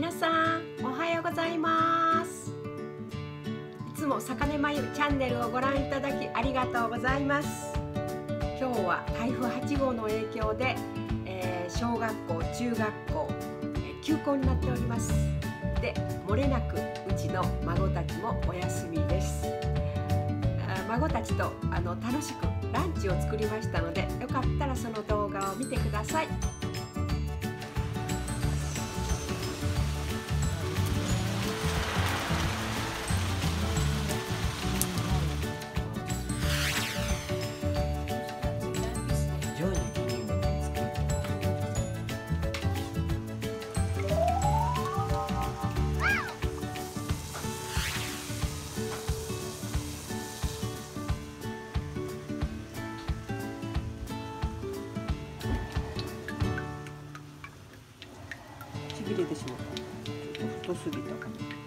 皆さんおはようございます。いつも坂根まゆチャンネルをご覧いただきありがとうございます。今日は台風8号の影響で、えー、小学校中学校、えー、休校になっております。で漏れなくうちの孫たちもお休みです。孫たちとあの楽しくランチを作りましたのでよかったらその動画を見てください。ちぎれてしまった。ちょっと太すぎたかな。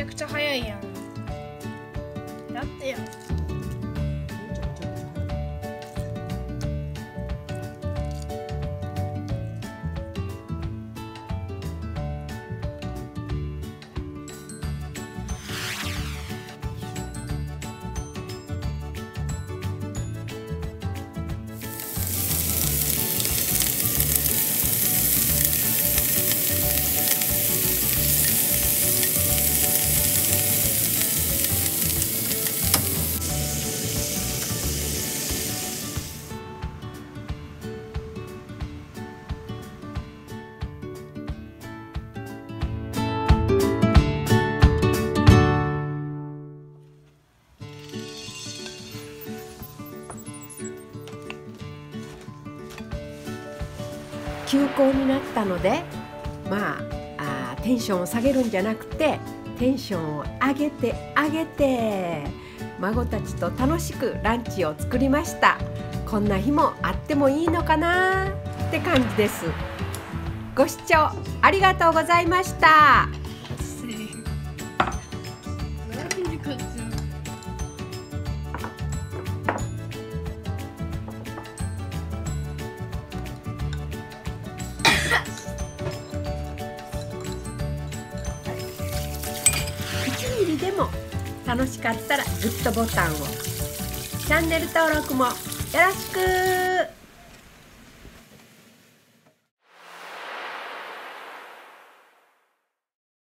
ちゃくちゃ早いやん。だってや休校になったのでまああテンションを下げるんじゃなくてテンションを上げて上げて孫たちと楽しくランチを作りました。こんな日もあってもいいのかな？って感じです。ご視聴ありがとうございました。でも楽しかったらグッドボタンを。チャンネル登録もよろしく